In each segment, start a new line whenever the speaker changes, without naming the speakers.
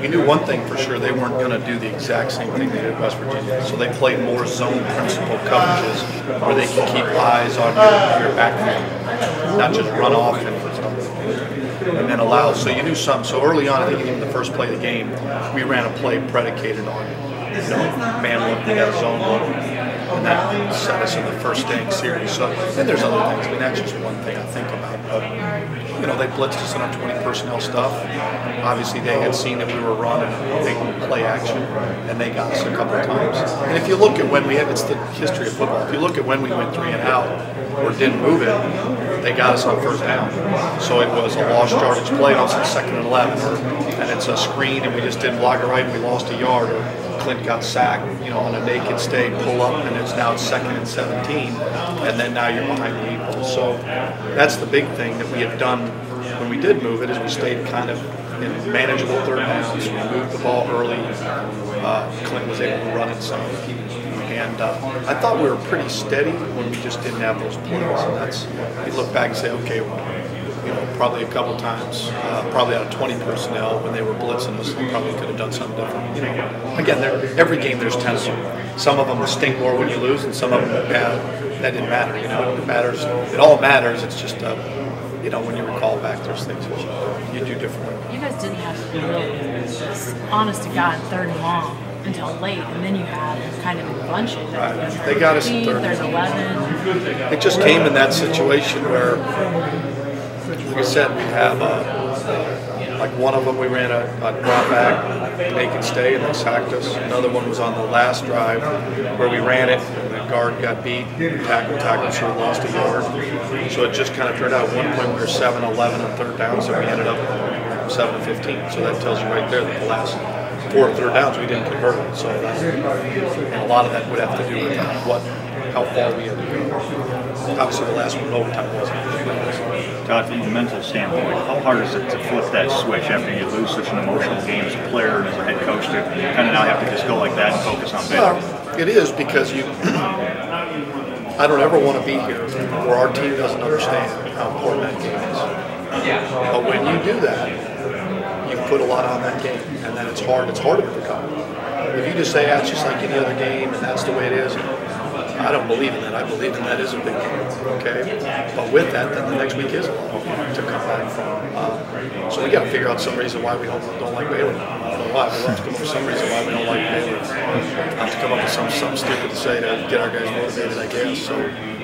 we knew one thing for sure: they weren't going to do the exact same thing they did at West Virginia. So they played more zone principle coverages, where they can keep eyes on your, your backfield, not just run off and and then allow. So you knew some. So early on, I think even the first play of the game, we ran a play predicated on you know man look, we got zone look, and that set us in the first dang series. So then there's other things. I mean, that's just one thing I think about. But you know, they blitzed us on our 20 personnel stuff. Obviously, they had seen that we were running big play action, and they got us a couple of times. And if you look at when we had, it's the history of football. If you look at when we went three and out or didn't move it, they got us on first down. So it was a lost yardage play, also second and 11, and it's a screen, and we just didn't block it right, and we lost a yard. Or Clint got sacked, you know, on a naked stay, pull up, and it's now second and 17, and then now you're behind the eight ball. So that's the big thing that we had done when we did move it, is we stayed kind of in manageable third downs. We moved the ball early. Uh, Clint was able to run it some. And uh, I thought we were pretty steady when we just didn't have those plays. And that's, you look back and say, okay, well, you know, probably a couple times, uh, probably out of 20 personnel when they were blitzing us, they probably could have done something different. You know, again, every game there's 10 of them. Some of them stink more when you lose, and some of them uh, that didn't matter. You know, it matters. It all matters. It's just, uh, you know, when you recall back, there's things that you, you do differently.
You guys didn't have honest to God, third and long until late, and then you had kind of in bunches.
Right. They got us in third.
There's 11.
It just came in that situation where, like I said, we have uh, like one of them we ran a, a drop back, naked stay, and they sacked us. Another one was on the last drive where we ran it, and the guard got beat, tackle, tackle, so lost a yard. So it just kind of turned out at one point we were 7 11 on third down, so we ended up 7 15. So that tells you right there that the last four third downs we didn't convert it. So a lot of that would have to do with what how far we had to go. Obviously, the last one overtime wasn't.
Todd, from a mental standpoint, how hard is it to flip that switch after you lose such an emotional game as a player and as a head coach to kind of now have to just go like that and focus on Baylor?
Well, it is because you. I don't ever want to be here where our team doesn't understand how important that game is. But when you do that, put a lot on that game, and then it's hard. It's harder to recover. If you just say, ah, it's just like any other game, and that's the way it is, I don't believe in that. I believe in that is a big game, okay? But with that, then the next week is a lot to come back from. Uh, so we got to figure out some reason why we don't, don't like Baylor. I don't why. To come up with some reason why we don't like Baylor. Have to come up with some something stupid to say to get our guys motivated, I guess. So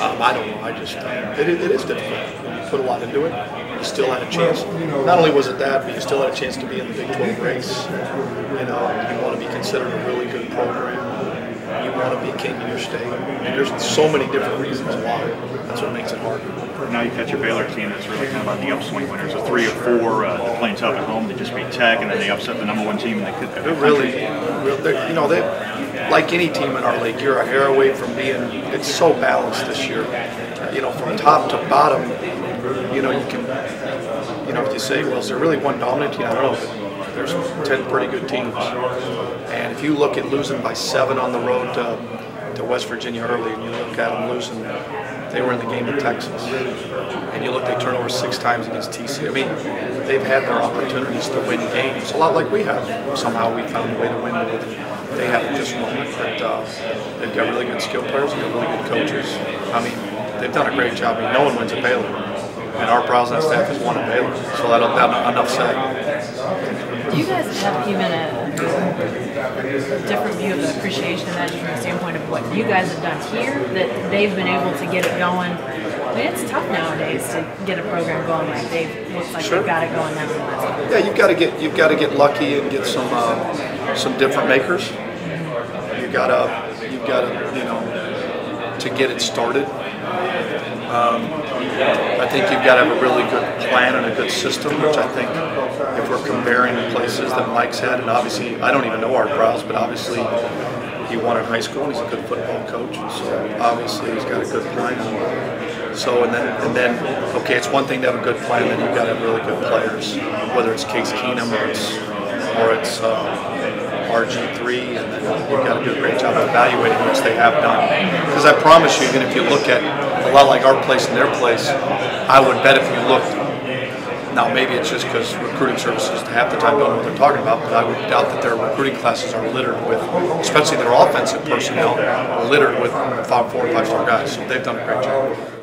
um, I don't know. I just uh, it, it is difficult. You put a lot into it. You still had a chance. Not only was it that, but you still had a chance to be in the Big 12 race. You know, you want to be considered a really good program you want to be king of your state. And there's so many different reasons why. That's what makes it hard.
Now you've got your Baylor team that's really kind of on the upswing winners. A three or four, uh, they're playing tough at home. They just beat Tech, and then they upset the number one team. And they could.
They're really, they're, you know, they like any team in our league. You're a hair away from being. It's so balanced this year. Uh, you know, from top to bottom. You know, you can. You know, if you say, well, is there really one dominant team? I don't know there's 10 pretty good teams. And if you look at losing by seven on the road to, to West Virginia early, and you look at them losing, they were in the game in Texas. And you look, they turn over six times against TC. I mean, they've had their opportunities to win games, a lot like we have. Somehow we found a way to win with They haven't just won it, but uh, they've got really good skill players, they've got really good coaches. I mean, they've done a great job. I mean, no one wins at Baylor. And our Browns staff has won at Baylor, so that'll, that enough said Do
you guys have given a, different view of the appreciation that from the standpoint of what you guys have done here, that they've been able to get it going. Mean, it's tough nowadays to get a program going like they've looks like sure. they've got it going now.
Yeah, you've got to get you've got to get lucky and get some uh, some different makers. You got to you've got to you know to get it started. Um, I think you've got to have a really good plan and a good system, which I think if we're comparing places that Mike's had, and obviously I don't even know Art Briles, but obviously he won in high school and he's a good football coach, so obviously he's got a good plan. So and then and then okay, it's one thing to have a good plan, then you've got to have really good players, whether it's Case Keenum or it's or it's uh, RG3, and then you've got to do a great job of evaluating, which they have done. Because I promise you, even if you look at a lot like our place and their place, I would bet if you looked Now, maybe it's just because recruiting services half the time don't know what they're talking about, but I would doubt that their recruiting classes are littered with, especially their offensive personnel, littered with five, four, five star guys. So they've done a great job.